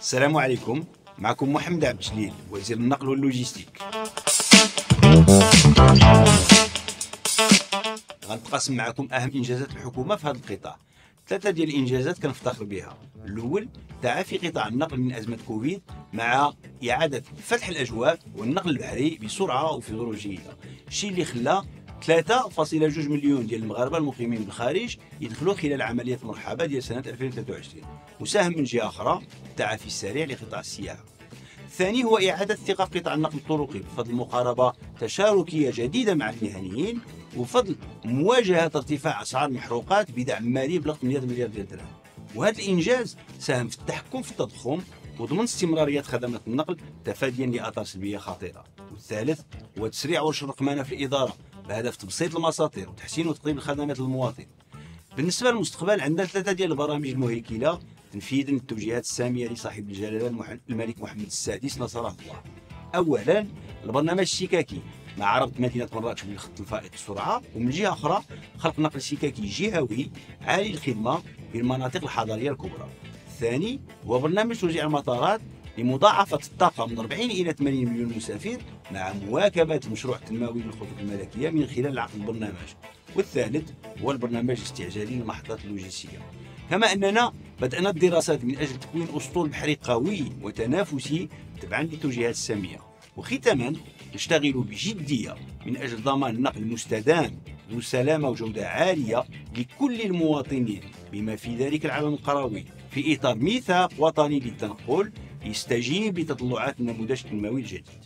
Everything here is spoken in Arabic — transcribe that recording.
السلام عليكم. معكم محمد عبد الجليل وزير النقل واللوجيستيك غنتقاسم معكم أهم إنجازات الحكومة في هذا القطاع. ثلاثة ديال الإنجازات كنفتخر بها. الأول تعافي قطاع النقل من أزمة كوفيد مع إعادة فتح الاجواء والنقل البحري بسرعة وفي ظروف جيدة. الشيء اللي خلى 3.2 مليون ديال المغاربة المقيمين بالخارج يدخلوا خلال عملية مرحبا ديال سنة 2023 وساهم من جهة أخرى التعافي السريع لقطاع السياحة. الثاني هو إعادة في قطاع النقل الطرقي بفضل مقاربة تشاركية جديدة مع المهنيين وبفضل مواجهة ارتفاع أسعار المحروقات بدعم مالي بلغ 8 مليار ديال الدرهم. وهذا الإنجاز ساهم في التحكم في التضخم وضمن استمرارية خدمات النقل تفاديا لآثار سلبية خطيرة. والثالث هو تسريع ورش الرقمنة في الإدارة بهدف تبسيط المساطير وتحسين وتقديم الخدمات للمواطن. بالنسبة للمستقبل عندنا ثلاثة ديال البرامج المهيكلة تنفيذا للتوجيهات السامية لصاحب الجلالة الملك محمد السادس نصره الله. أولا البرنامج الشكاكي مع ربط مدينة مراكش بالخط الفائق السرعة ومن جهة أخرى خلق نقل شكاكي جهوي عالي الخدمة في المناطق الحضرية الكبرى. الثاني هو برنامج توزيع المطارات لمضاعفة الطاقة من 40 إلى 80 مليون مسافر مع مواكبة المشروع التنموي للخطوط الملكية من خلال عقد البرنامج. والثالث هو البرنامج الاستعجالي للمحطات اللوجستية. كما أننا بدأنا الدراسات من أجل تكوين أسطول بحري قوي وتنافسي تبعا للتوجيهات السامية. وختاما نشتغل بجدية من أجل ضمان نقل مستدام ذو سلامة وجودة عالية لكل المواطنين بما في ذلك العالم القروي في إطار ميثاق وطني للتنقل يستجيب لتطلعات النموذج التنموي الجديد.